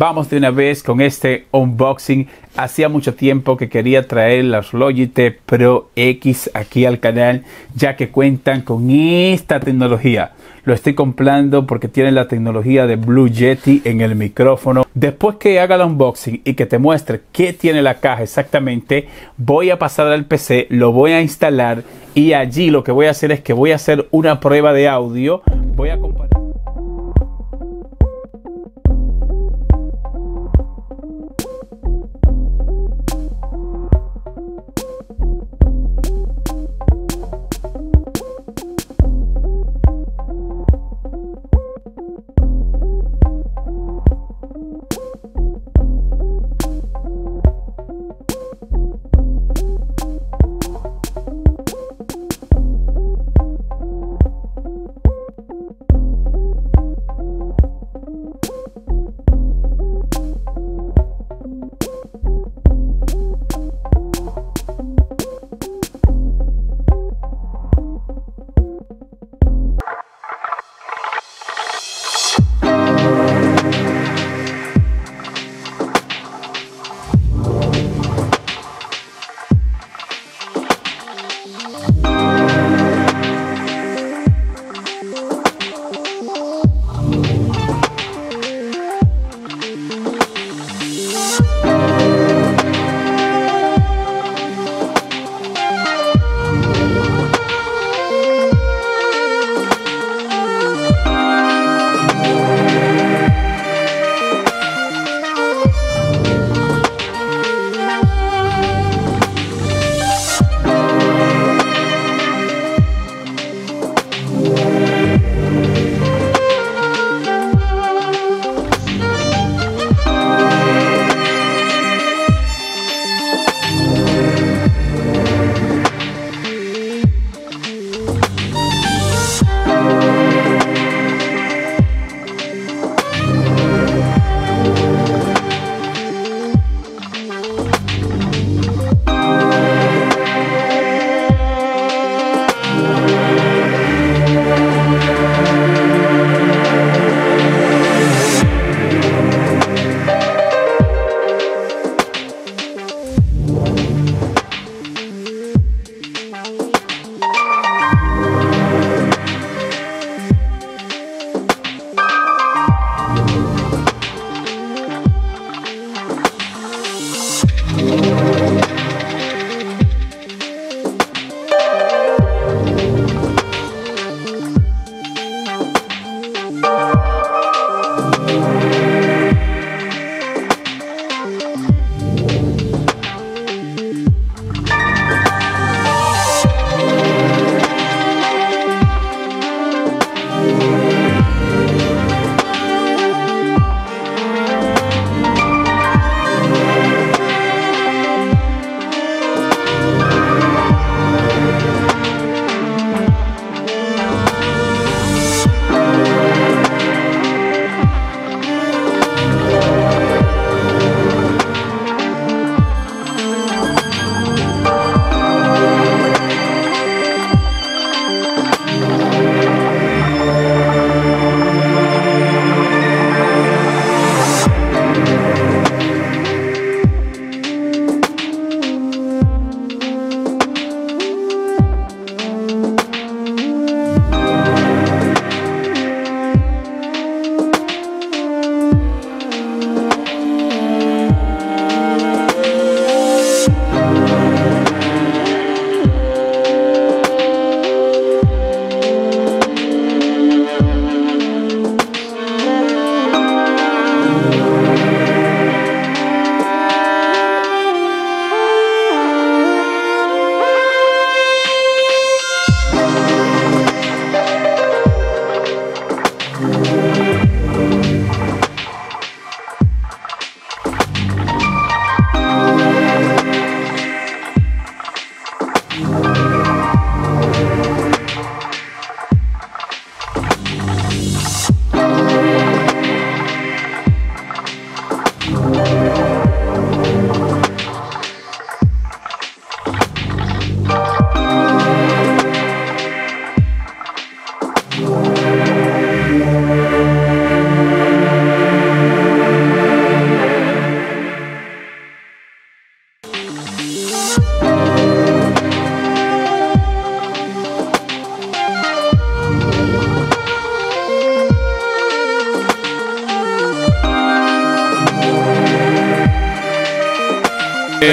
vamos de una vez con este unboxing. Hacía mucho tiempo que quería traer las Logitech Pro X aquí al canal, ya que cuentan con esta tecnología. Lo estoy comprando porque tiene la tecnología de Blue Yeti en el micrófono. Después que haga el unboxing y que te muestre qué tiene la caja exactamente, voy a pasar al PC, lo voy a instalar y allí lo que voy a hacer es que voy a hacer una prueba de audio. Voy a comparar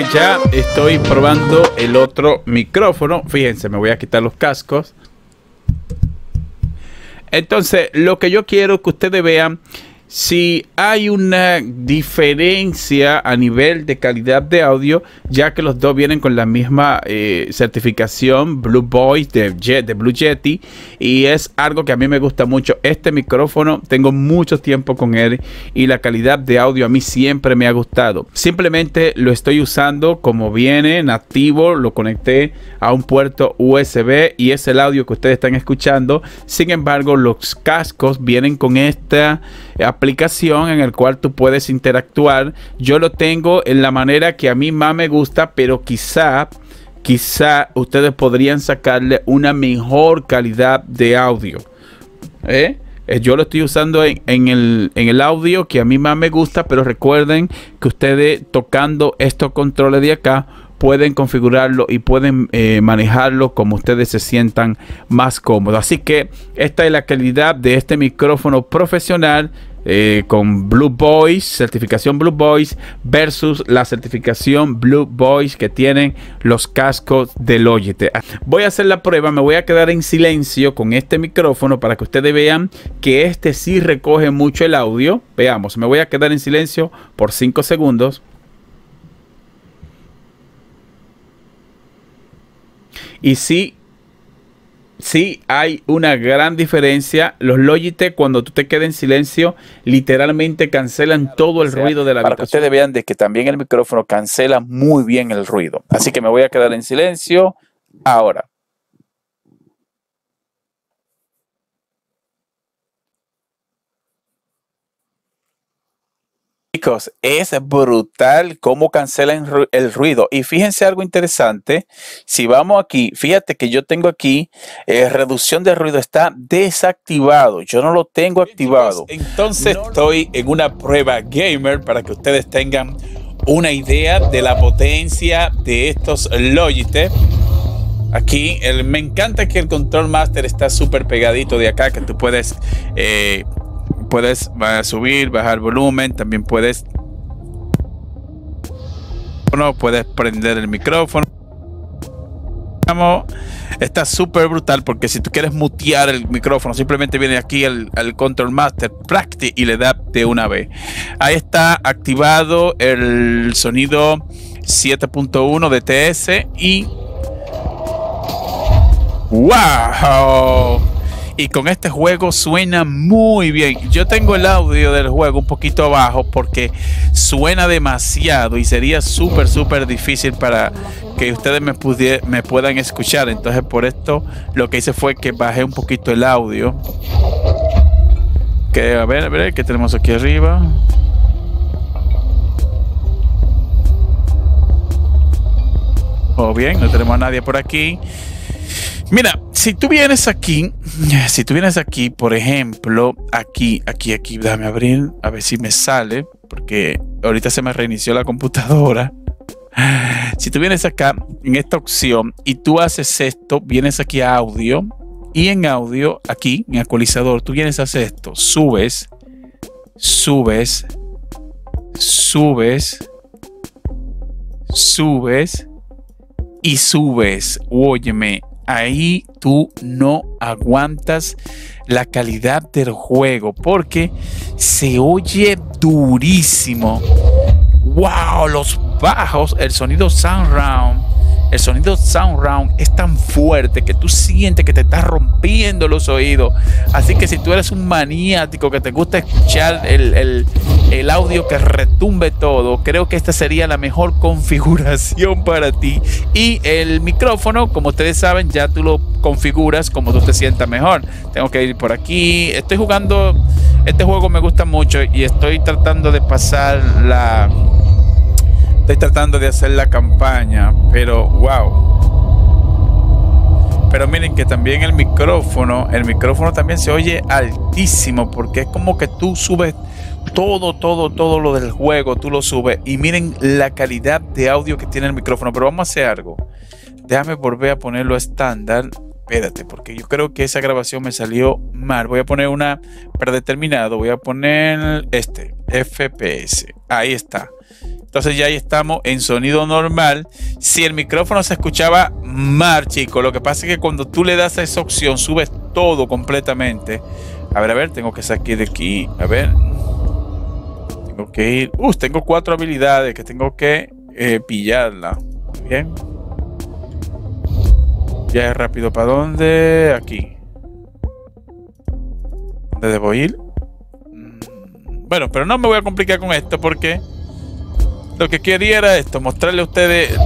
Ya estoy probando el otro micrófono. Fíjense, me voy a quitar los cascos. Entonces, lo que yo quiero que ustedes vean si hay una diferencia a nivel de calidad de audio, ya que los dos vienen con la misma eh, certificación Blue Voice de, de Blue Yeti y es algo que a mí me gusta mucho. Este micrófono tengo mucho tiempo con él y la calidad de audio a mí siempre me ha gustado. Simplemente lo estoy usando como viene nativo, lo conecté a un puerto USB y es el audio que ustedes están escuchando. Sin embargo, los cascos vienen con esta aplicación en el cual tú puedes interactuar. Yo lo tengo en la manera que a mí más me gusta, pero quizá, quizá ustedes podrían sacarle una mejor calidad de audio. ¿Eh? Eh, yo lo estoy usando en, el, en, el, audio que a mí más me gusta, pero recuerden que ustedes tocando estos controles de acá pueden configurarlo y pueden eh, manejarlo como ustedes se sientan más cómodos. Así que esta es la calidad de este micrófono profesional. Eh, con Blue Boys, certificación Blue Boys versus la certificación Blue Boys que tienen los cascos de Logitech. Voy a hacer la prueba, me voy a quedar en silencio con este micrófono para que ustedes vean que este sí recoge mucho el audio. Veamos, me voy a quedar en silencio por 5 segundos. Y sí, sí hay una gran diferencia. Los Logitech, cuando tú te quedas en silencio, literalmente cancelan todo el ruido de la Para que ustedes vean de que también el micrófono cancela muy bien el ruido. Así que me voy a quedar en silencio ahora. Chicos, es brutal cómo cancelan el ruido. Y fíjense algo interesante. Si vamos aquí, fíjate que yo tengo aquí eh, reducción de ruido. Está desactivado. Yo no lo tengo activado. Entonces estoy en una prueba gamer para que ustedes tengan una idea de la potencia de estos Logitech. Aquí me encanta que el Control Master está súper pegadito de acá, que tú puedes eh, puedes subir, bajar volumen, también puedes puedes prender el micrófono. Está súper brutal porque si tú quieres mutear el micrófono, simplemente viene aquí el, Control Master Practice y le da de una vez. Ahí está activado el sonido 7.1 de TS y ¡Wow! Y con este juego suena muy bien. Yo tengo el audio del juego un poquito abajo porque suena demasiado y sería súper, súper difícil para que ustedes me, me puedan escuchar. Entonces por esto lo que hice fue que bajé un poquito el audio. Que a ver, a ver, ¿qué tenemos aquí arriba? O oh, bien, no tenemos a nadie por aquí. Mira, si tú vienes aquí, si tú vienes aquí, por ejemplo, aquí, aquí, aquí, déjame abrir, a ver si me sale, porque ahorita se me reinició la computadora. Si tú vienes acá en esta opción y tú haces esto, vienes aquí a audio y en audio, aquí en ecualizador, tú vienes a hacer esto, subes, subes, subes, subes y subes. Óyeme, ahí tú no aguantas la calidad del juego porque se oye durísimo. Wow, los bajos, el sonido sound el sonido sound round es tan fuerte que tú sientes que te está rompiendo los oídos. Así que si tú eres un maniático que te gusta escuchar el, el audio que retumbe todo, creo que esta sería la mejor configuración para ti. Y el micrófono, como ustedes saben, ya tú lo configuras como tú te sientas mejor. Tengo que ir por aquí. Estoy jugando, este juego me gusta mucho y estoy tratando de pasar la Estoy tratando de hacer la campaña, pero wow. Pero miren que también el micrófono, el micrófono también se oye altísimo porque es como que tú subes todo, todo, todo lo del juego, tú lo subes y miren la calidad de audio que tiene el micrófono. Pero vamos a hacer algo. Déjame volver a ponerlo estándar. Espérate, porque yo creo que esa grabación me salió mal. Voy a poner una predeterminado. Voy a poner este, FPS. Ahí está. Entonces ya ahí estamos en sonido normal. Si el micrófono se escuchaba mal, chicos, lo que pasa es que cuando tú le das a esa opción, subes todo completamente. A ver, a ver, tengo que salir de aquí. A ver. Tengo que ir. Uh, tengo cuatro habilidades que tengo que eh, pillarla. Bien. Ya es rápido. ¿Para dónde? Aquí. ¿Dónde debo ir? Mm, bueno, pero no me voy a complicar con esto porque lo que quería era esto, mostrarle a ustedes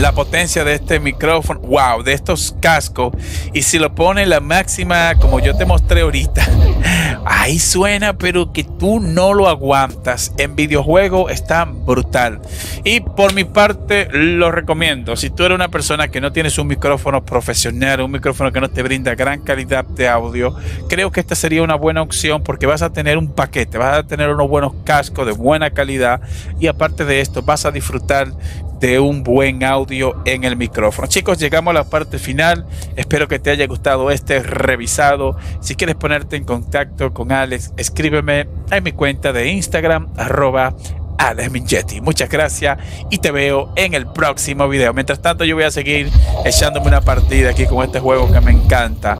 la potencia de este micrófono, wow, de estos cascos. Y si lo pone la máxima, como yo te mostré ahorita, ahí suena, pero que tú no lo aguantas. En videojuego está brutal. Y por mi parte, lo recomiendo. Si tú eres una persona que no tienes un micrófono profesional, un micrófono que no te brinda gran calidad de audio, creo que esta sería una buena opción porque vas a tener un paquete, vas a tener unos buenos cascos de buena calidad y aparte de esto vas a disfrutar de un buen audio en el micrófono. Chicos, llegamos a la parte final. Espero que te haya gustado este revisado. Si quieres ponerte en contacto con Alex, escríbeme en mi cuenta de Instagram, arroba Alex Muchas gracias y te veo en el próximo video. Mientras tanto, yo voy a seguir echándome una partida aquí con este juego que me encanta.